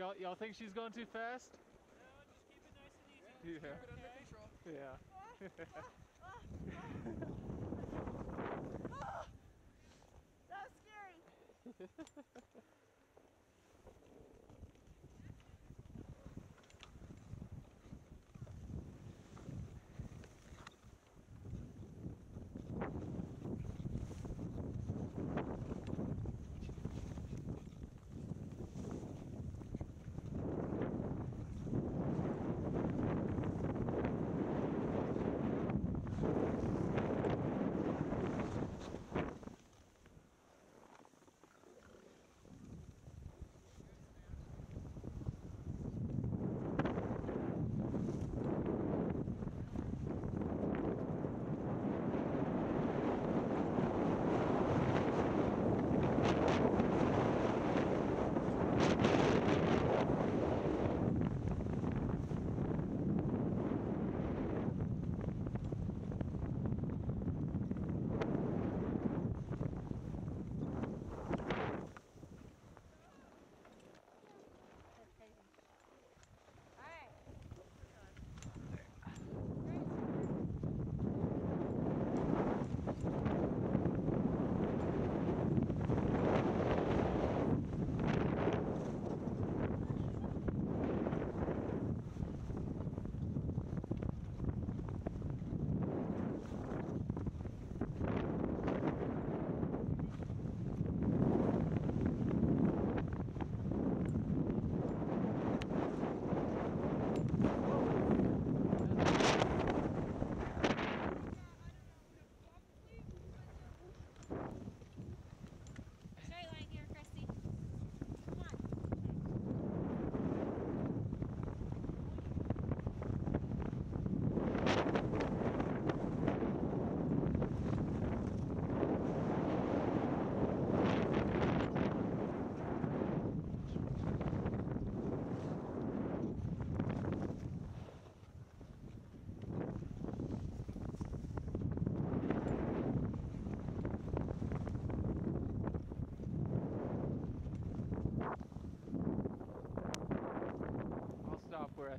Y'all, y'all think she's going too fast? No, just keep it nice and easy. Yeah. Keep it under control. Yeah. That was scary.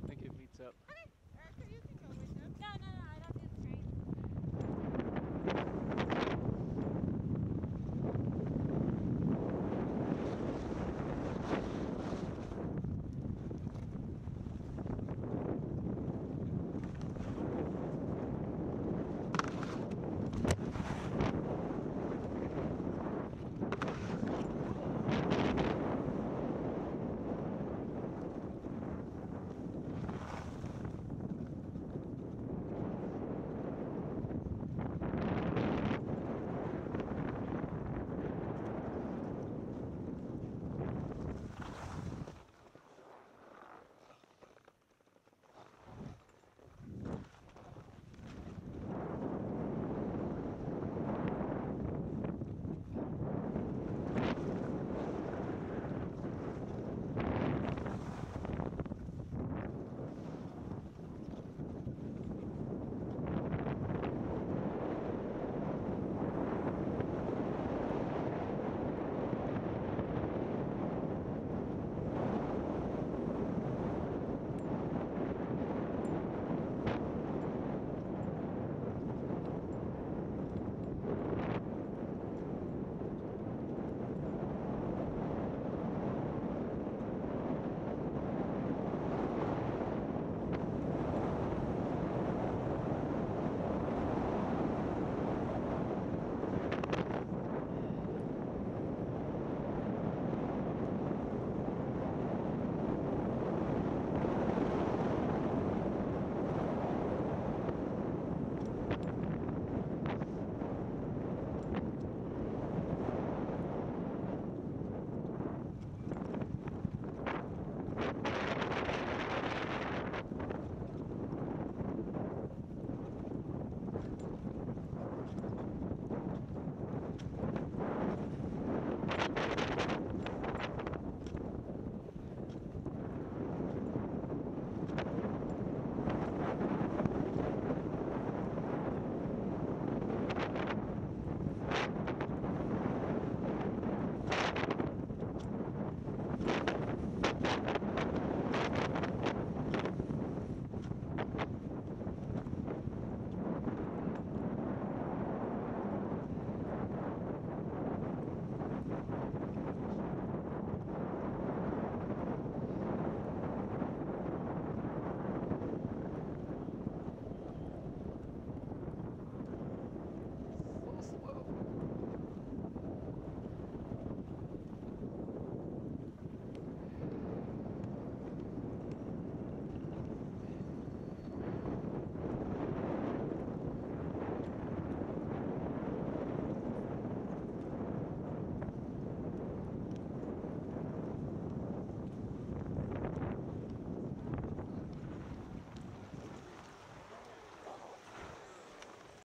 think it meets up. Okay, Erica, you can go with them. No, no, no.